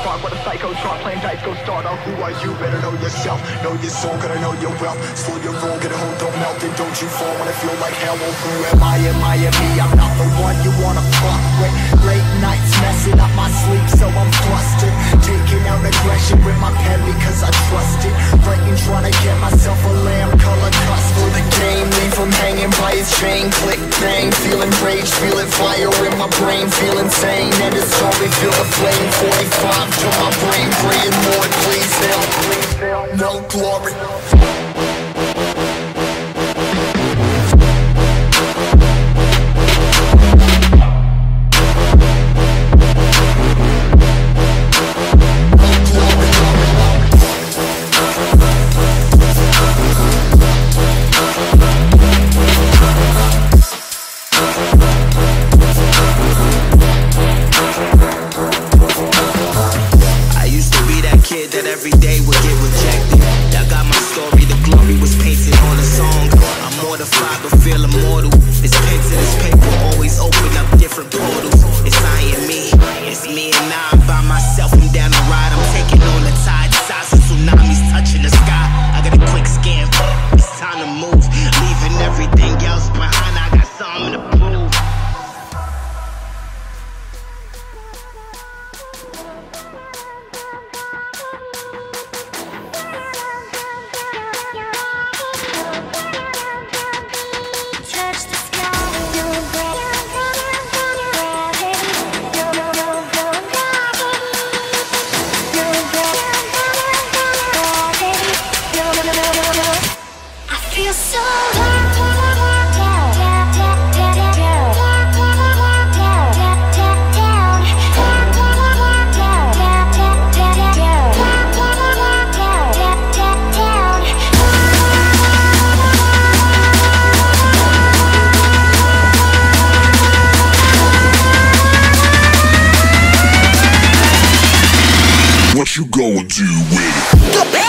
spark with a psycho psychotron playing dice go start off. Who are you? Better know yourself. Know your soul gotta know your wealth. Slow your roll get a hold don't melt and don't you fall when I feel like hell. Well who am I? Am I am me? I'm not the one you wanna fuck with. Late nights messing up my sleep so I'm flustered. Taking out aggression with my pen chain click bang feeling rage feeling fire in my brain feel insane and it's only feel the flame 45 to my brain praying Lord please help no glory every day you gonna do with it?